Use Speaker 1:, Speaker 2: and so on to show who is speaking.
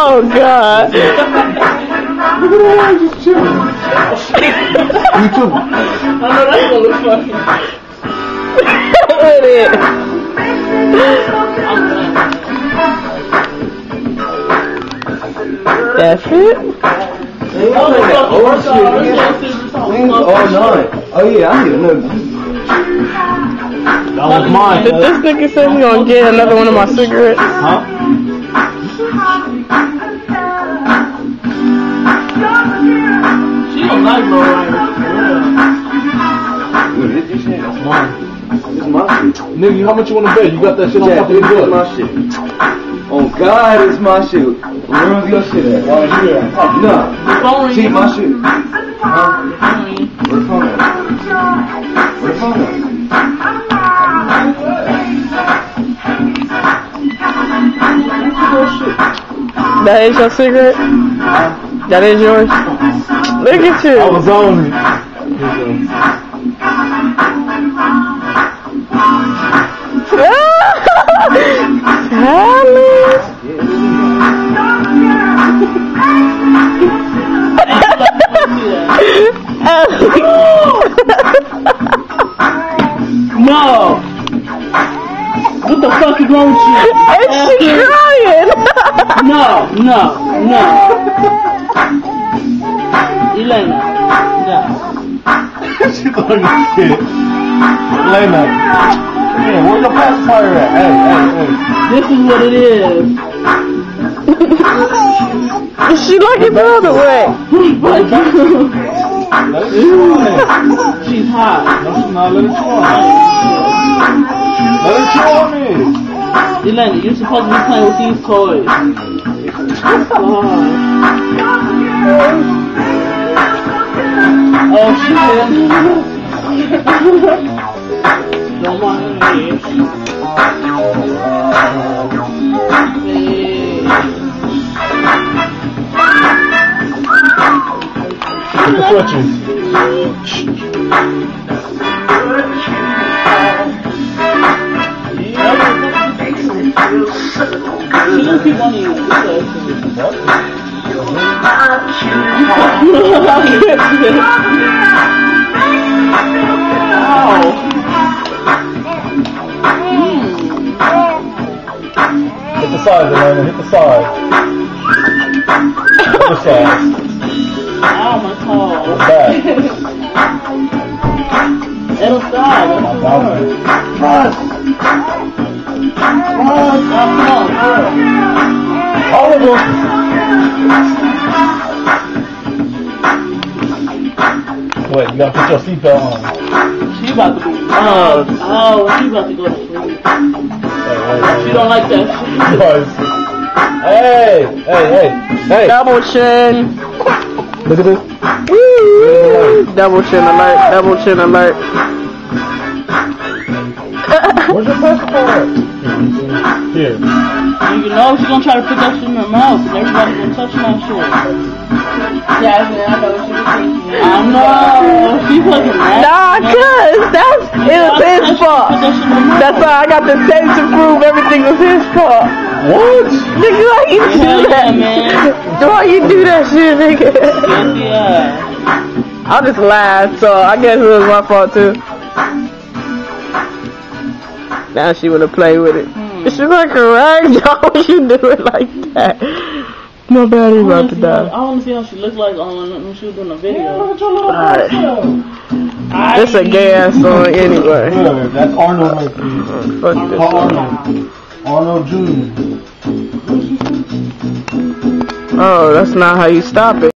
Speaker 1: Oh,
Speaker 2: god.
Speaker 1: You too.
Speaker 3: I know that's gonna look funny.
Speaker 2: Look at it. That's it.
Speaker 3: Oh, it's up.
Speaker 1: Oh,
Speaker 3: It's
Speaker 1: shit,
Speaker 3: up.
Speaker 1: yeah.
Speaker 3: It's up.
Speaker 1: Oh, nine. Oh, yeah, I need another. That was mine.
Speaker 2: Did this nigga say he gonna get another one of my cigarettes?
Speaker 1: Huh?
Speaker 3: Like low
Speaker 1: this, this shit, that's mine. This my shit.
Speaker 4: Nigga, how much you wanna bet? You got that shit on
Speaker 1: Yeah,
Speaker 4: fucking
Speaker 1: this is
Speaker 4: good.
Speaker 1: my shit. Oh, God, it's my shit. Where's your shit at?
Speaker 4: Right here.
Speaker 1: No.
Speaker 3: Phone
Speaker 1: See,
Speaker 3: ring.
Speaker 1: my shit. Huh? Where's the phone at? Where's phone at?
Speaker 2: That is your cigarette? That is yours? Look at you.
Speaker 4: I was on it.
Speaker 2: Alice.
Speaker 3: No. What the fuck is wrong with you?
Speaker 2: And she crying.
Speaker 3: No, no, no. E'layna. No.
Speaker 4: She throwing this shit. E'layna. Man, where your pacifier at? Hey, hey, hey.
Speaker 3: This is what it is.
Speaker 2: she like it the other way.
Speaker 4: Let
Speaker 3: she's hot.
Speaker 4: No, she's not. Let it try. Let it try me.
Speaker 3: E'layna, you're supposed to be playing with these toys. God. Oh shit. Don't mind
Speaker 4: Get the switches.
Speaker 3: She
Speaker 4: Hit the side, E'layna. Hit the side. Hit the side.
Speaker 3: Ow, oh, my toe.
Speaker 4: Back.
Speaker 3: It'll stop. Oh, It'll
Speaker 4: My
Speaker 3: stop.
Speaker 4: Run. Run.
Speaker 3: Stop,
Speaker 4: gotta put your seatbelt on.
Speaker 3: She about to be. Oh, oh, she about to go to sleep. She don't like that
Speaker 4: Hey, hey, hey, hey.
Speaker 2: Double chin.
Speaker 4: Look at this.
Speaker 2: Woo! Double chin alert. Double chin alert.
Speaker 4: Where's your pacifier? at? Here.
Speaker 3: You know she's gonna try to put that shit in her mouth and everybody's gonna touch that shit.
Speaker 5: Jasmine, I know what you were thinking.
Speaker 3: I know. She fucking mad.
Speaker 2: Nah, cuz that's it was his fault.
Speaker 3: Put that shit in her mouth.
Speaker 2: That's why I got the tape to prove everything was his fault.
Speaker 4: What?
Speaker 2: Nigga, why you do
Speaker 3: Hell yeah,
Speaker 2: that?
Speaker 3: man.
Speaker 2: Why you do that shit, nigga?
Speaker 3: Yes, yeah.
Speaker 2: I just lied, so I guess it was my fault too. Now she wanna play with it. Hmm. She's like a rag doll. You do it like that. My battery about to
Speaker 3: see how-
Speaker 2: die.
Speaker 3: I want to see how she looked like on when she was doing the video.
Speaker 2: Alright. This a gay ass song anyway.
Speaker 4: Good. That's Arnold right there.
Speaker 2: Fuck this
Speaker 4: Call
Speaker 2: song.
Speaker 4: Arnold. Arnold Jr.
Speaker 2: Oh, that's not how you stop it.